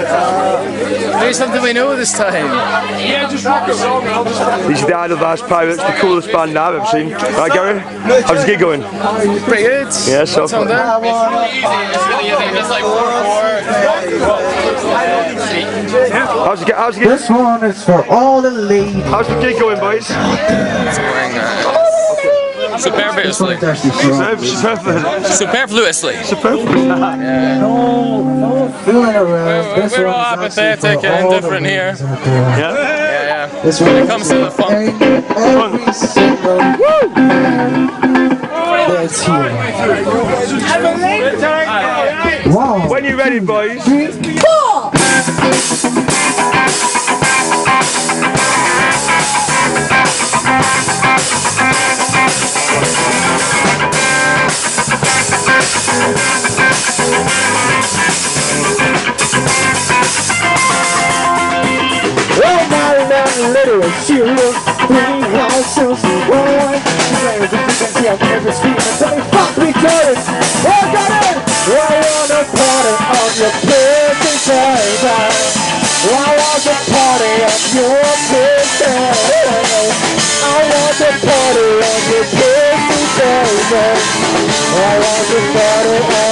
Uh, Do something we know this time. Yeah, just rock a song. I'll just. These are the Eidleweiss Pirates, the coolest band I've ever seen. Right, Gary? How's the gig going? Pretty good. Yeah, so What's on there? It's really easy. It's really easy. Just like four four. How's the, gi- how's the, gig- This one is for all the ladies. how's the gig going, boys? Uh, Superfluously. Superb, Superfluously. superb. No, no fooling around. This We're all one apathetic and all the indifferent here. ladies out there. Yeah? Yeah, yeah. This When it is comes to the for funk. every single that's here. Wow. When you ready, boys? Little she look pretty awesome. Oh, players and you can see I'm never screaming. So they fuck me good. Oh, got it. I wanna party on your birthday, baby. I want to party on your birthday. I want to party on your birthday, baby. I want to party on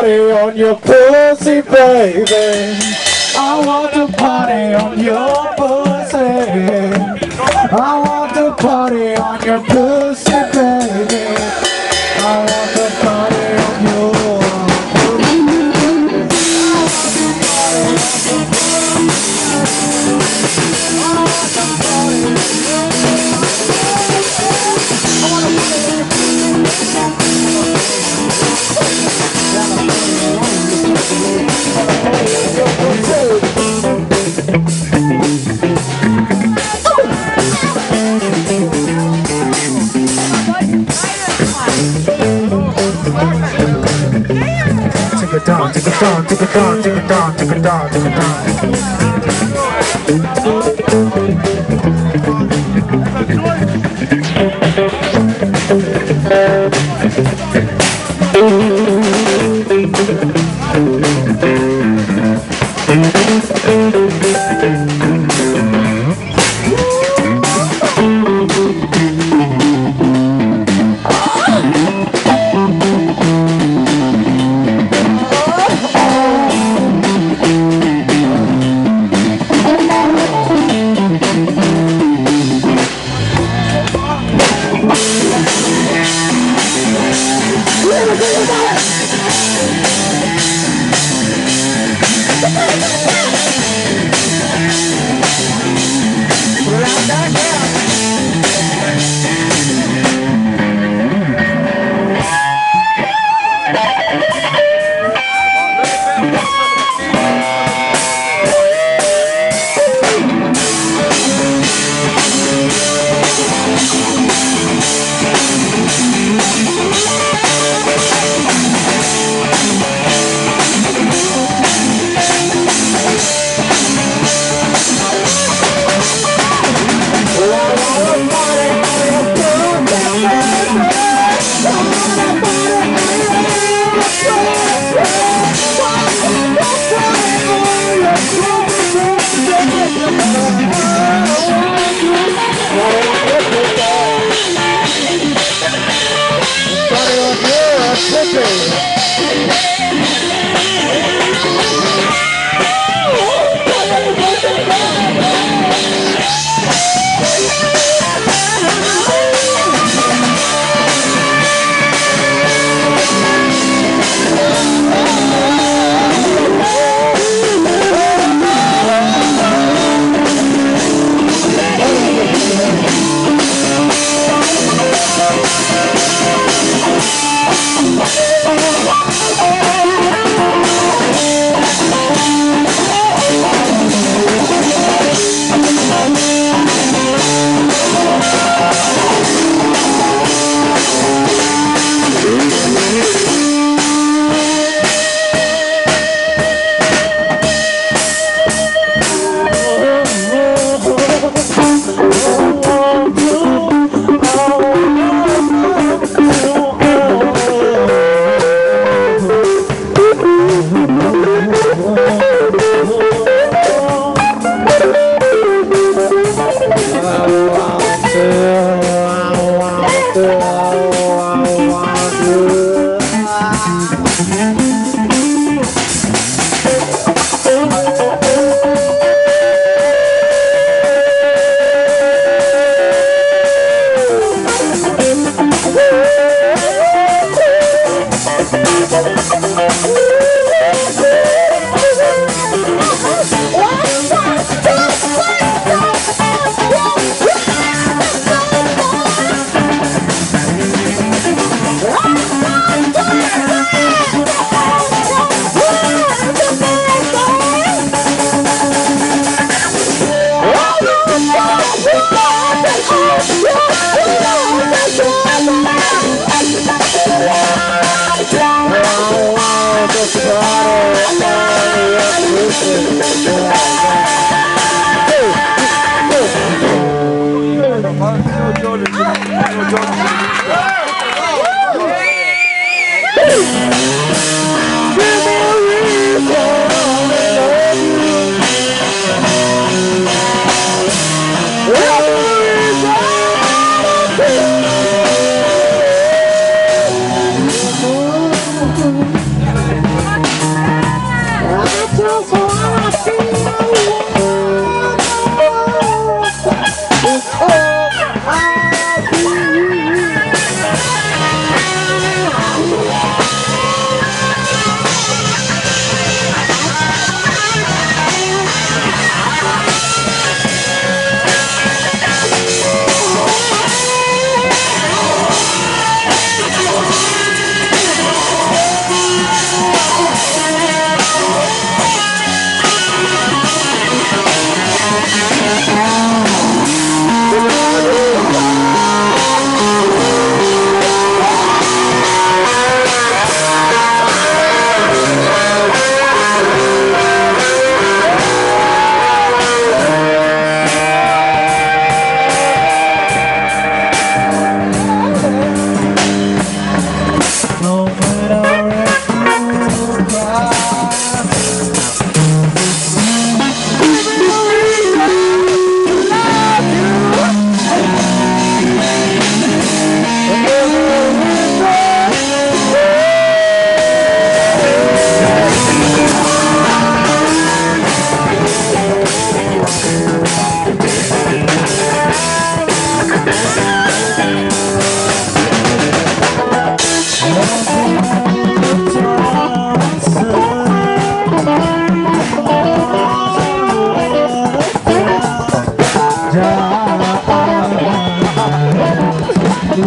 party on your pussy, baby. I want to party on your pussy. I want to party on your pussy, Take it down, take it down, take it down, take it down, take it down, take it down.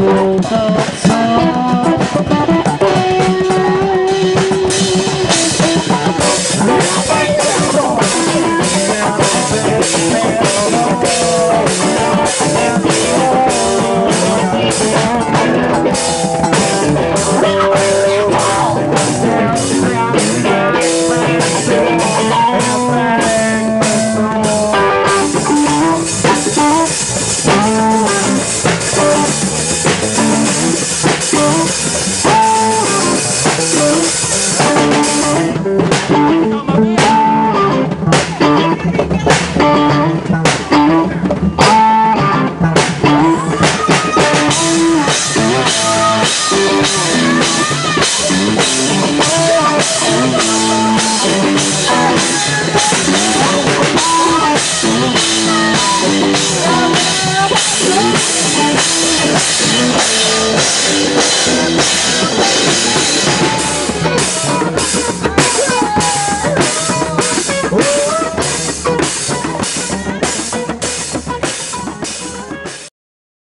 Thank